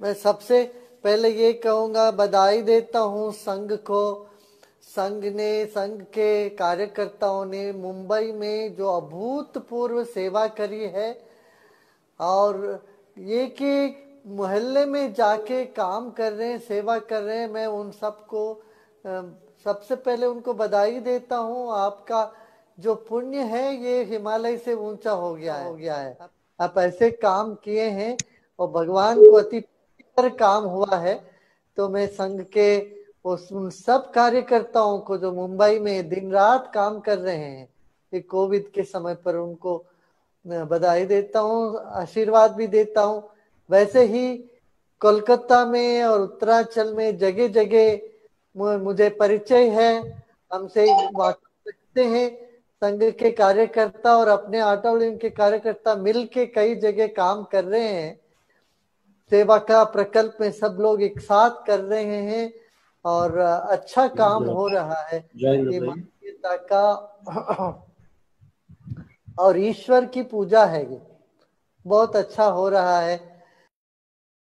मैं सबसे पहले ये कहूँगा बधाई देता हूँ संघ को। संघ ने संघ के कार्यकर्ताओं ने मुंबई में जो अभूतपूर्व सेवा करी है और ये कि मोहल्ले में जाके काम कर रहे हैं सेवा कर रहे हैं मैं उन सबको सबसे पहले उनको बधाई देता हूँ। आपका जो पुण्य है ये हिमालय से ऊँचा हो गया है। हो गया है। आप ऐसे काम किए हैं और भगवान को अति पर काम हुआ है तो मैं संघ के उन सब कार्यकर्ताओं को जो मुंबई में दिन रात काम कर रहे हैं, ये कोविड के समय पर उनको बधाई देता हूँ, आशीर्वाद भी देता हूँ। वैसे ही कोलकाता में और उत्तरांचल में जगह जगह मुझे परिचय है, हमसे रखते हैं। संघ के कार्यकर्ता और अपने आटोलिन के कार्यकर्ता मिल के कई जगह काम कर रहे हैं। सेवा का प्रकल्प में सब लोग एक साथ कर रहे हैं और अच्छा काम हो रहा है। ये मानवीयता का और ईश्वर की पूजा है ये। बहुत अच्छा हो रहा है।